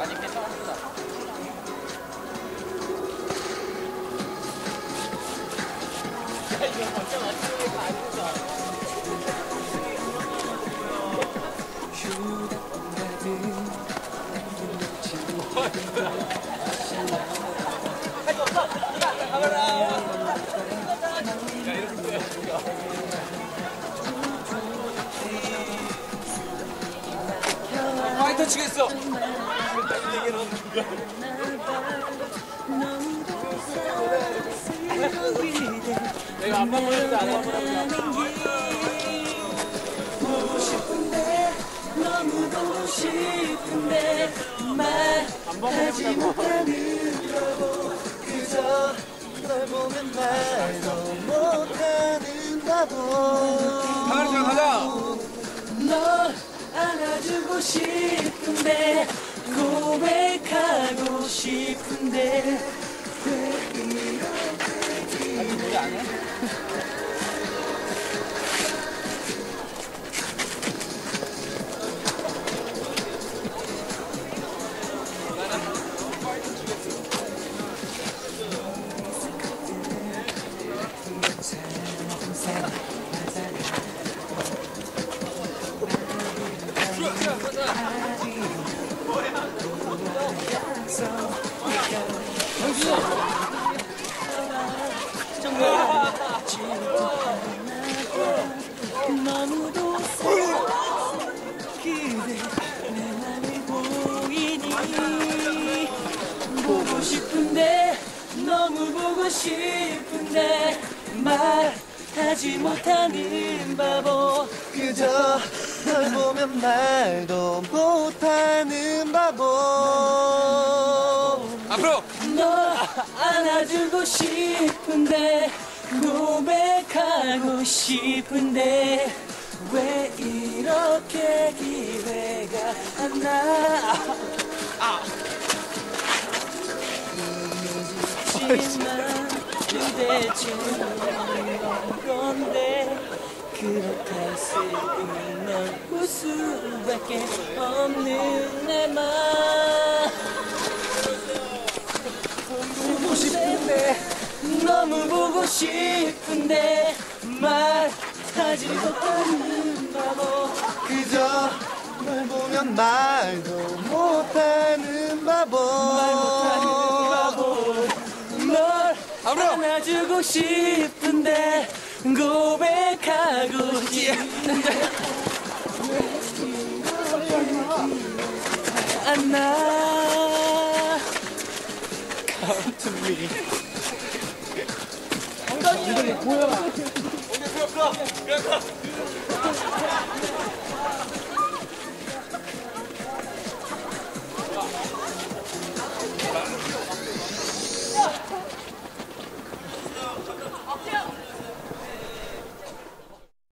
아니 괜찮습니다. 이거 먼 저 맞추는 거 아니죠? 파이터 치겠어. 내가 말하지 못하는 바보 그저 널 보면 말도 못하는 바보 안아주고 싶은데 고백하고 싶은데 아니 노래? 싶은데 너무 보고 싶은데 말하지 못하는 바보. 그저 널 보면 말도 못하는 바보 안아주고 싶은데 고백하고 싶은데 왜 이렇게 기회가 안 나? 이지만 그대처럼 건데 그렇게 쓰는 널볼 수밖에 없는 내맘 보고 싶은데 싶은데 말하지 못하는 바보. 그저 널 보면 말도 못하는 바보. 말 못하는 바보. 널. 안아주고 싶은데 고백하고 싶은데. 안나. 오케 이, 풀어, 풀어. 그냥 가.